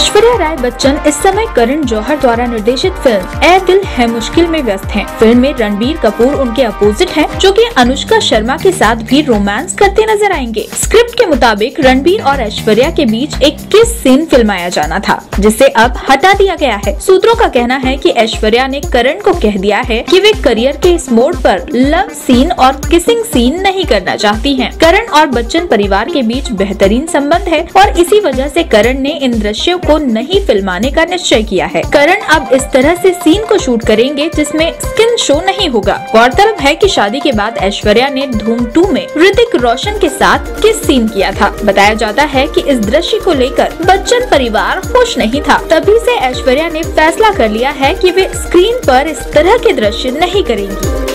ऐश्वर्या राय बच्चन इस समय करण जौहर द्वारा निर्देशित फ़िल्म ए दिल है मुश्किल में व्यस्त हैं। फ़िल्म में रणबीर कपूर उनके अपोजिट हैं, जो कि अनुष्का शर्मा के साथ भी रोमांस करते नज़र आएँगे स्क्रिप्ट के मुताबिक रणबीर और ऐश्वर्या के बीच एक किस सीन फिल्माया जाना था जिसे अब हटा दिया गया है सूत्रों का कहना है कि ऐश्वर्या ने करण को कह दिया है कि वे करियर के इस मोड़ पर लव सीन और किसिंग सीन नहीं करना चाहती हैं। करण और बच्चन परिवार के बीच बेहतरीन संबंध है और इसी वजह से करण ने इन दृश्यों को नहीं फिल्माने का निश्चय किया है। करण अब इस तरह से सीन को शूट करेंगे जिसमें स्किन शो नहीं होगा। गौरतलब है कि शादी के बाद ऐश्वर्या ने धूम टू में ऋतिक रोशन के साथ किस सीन किया था। बताया जाता है कि इस दृश्य को लेकर बच्चन परिवार खुश नहीं था। तभी से ऐश्वर्या ने फैसला कर लिया है कि वे स्क्रीन पर इस तरह के दृश्य नहीं करेंगी।